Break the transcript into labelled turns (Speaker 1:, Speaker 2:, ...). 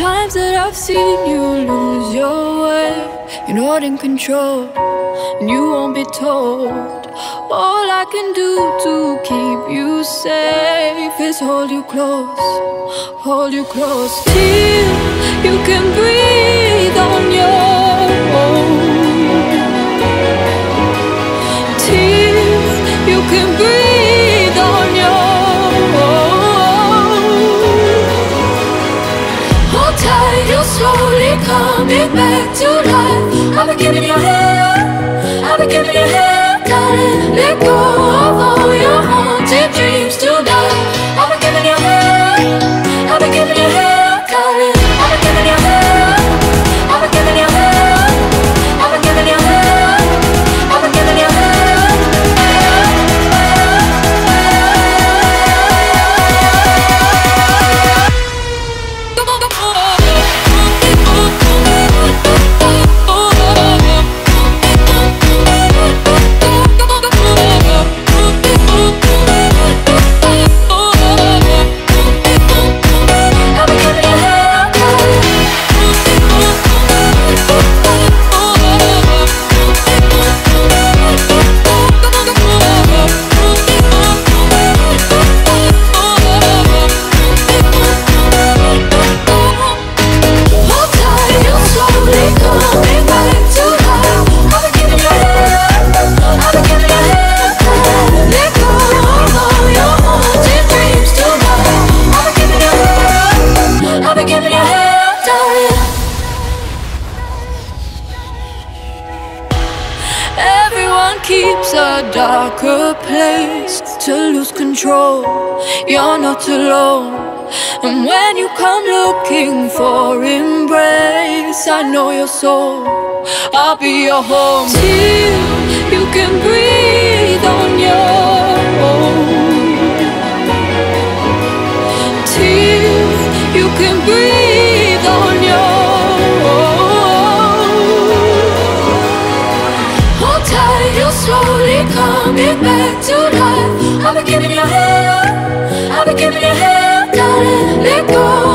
Speaker 1: times that I've seen you lose your way, you're not in control, and you won't be told. All I can do to keep you safe is hold you close, hold you close till you can breathe on your own. Till you can breathe you're slowly coming back to life. I've been giving you hell, I've been giving you hell. Gotta let go of all your haunted dreams keeps a darker place to lose control. You're not alone. And when you come looking for embrace, I know your soul. I'll be your home till you can breathe slowly coming back to life. I've been giving you hell, I've been giving you hell. Gotta let go